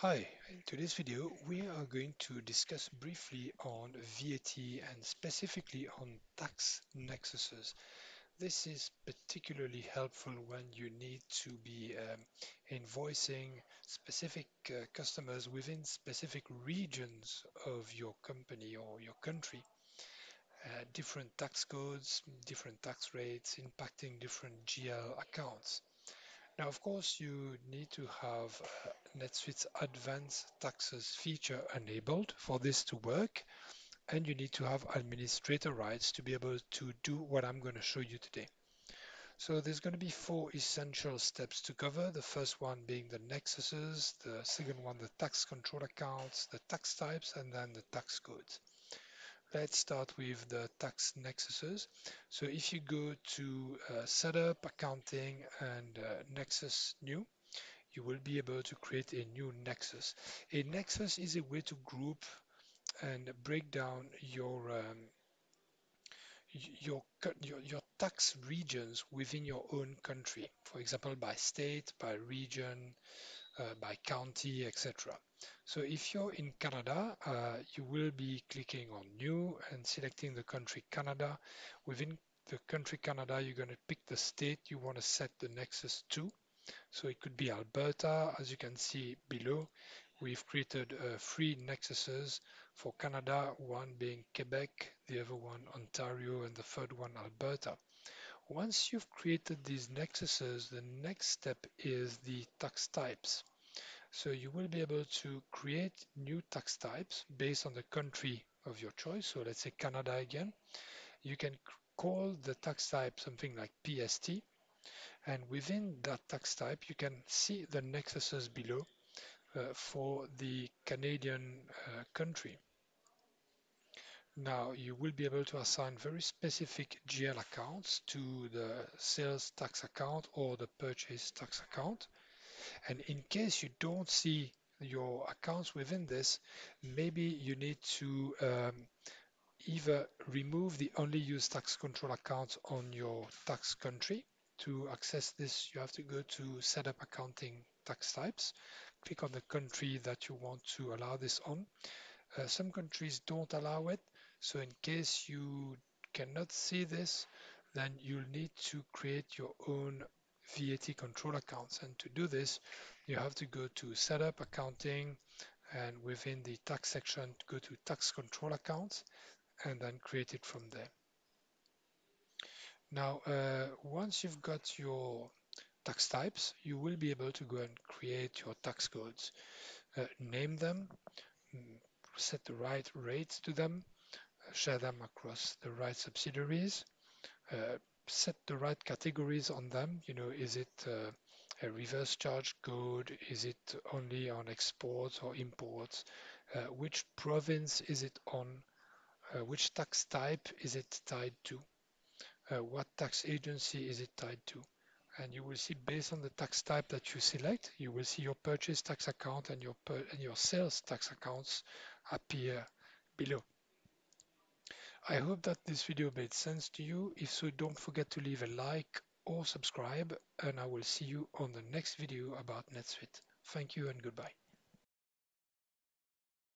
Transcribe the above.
Hi, in today's video we are going to discuss briefly on VAT and specifically on tax nexuses. This is particularly helpful when you need to be um, invoicing specific uh, customers within specific regions of your company or your country. Uh, different tax codes, different tax rates impacting different GL accounts. Now, of course, you need to have uh, NetSuite's advanced taxes feature enabled for this to work, and you need to have administrator rights to be able to do what I'm going to show you today. So there's going to be four essential steps to cover. The first one being the nexuses, the second one the tax control accounts, the tax types, and then the tax codes. Let's start with the tax nexuses. So if you go to uh, Setup, Accounting, and uh, Nexus New, you will be able to create a new nexus. A nexus is a way to group and break down your um, your, your, your tax regions within your own country. For example, by state, by region, uh, by county, etc. So if you're in Canada, uh, you will be clicking on New and selecting the country Canada. Within the country Canada, you're going to pick the state you want to set the nexus to. So it could be Alberta, as you can see below. We've created uh, three nexuses for Canada, one being Quebec, the other one Ontario, and the third one Alberta. Once you've created these nexuses, the next step is the tax types. So you will be able to create new tax types based on the country of your choice. So let's say Canada again. You can call the tax type something like PST. And within that tax type, you can see the nexuses below uh, for the Canadian uh, country. Now you will be able to assign very specific GL accounts to the sales tax account or the purchase tax account. And in case you don't see your accounts within this, maybe you need to um, either remove the only use tax control account on your tax country. To access this, you have to go to setup accounting tax types, click on the country that you want to allow this on. Uh, some countries don't allow it, so in case you cannot see this, then you'll need to create your own VAT control accounts. And to do this, you have to go to Setup Accounting and within the tax section, go to Tax Control Accounts and then create it from there. Now, uh, once you've got your tax types, you will be able to go and create your tax codes. Uh, name them, set the right rates to them, share them across the right subsidiaries, uh, set the right categories on them. You know, is it uh, a reverse charge code? Is it only on exports or imports? Uh, which province is it on? Uh, which tax type is it tied to? Uh, what tax agency is it tied to? And you will see based on the tax type that you select, you will see your purchase tax account and your, and your sales tax accounts appear below. I hope that this video made sense to you. If so, don't forget to leave a like or subscribe, and I will see you on the next video about NetSuite. Thank you and goodbye.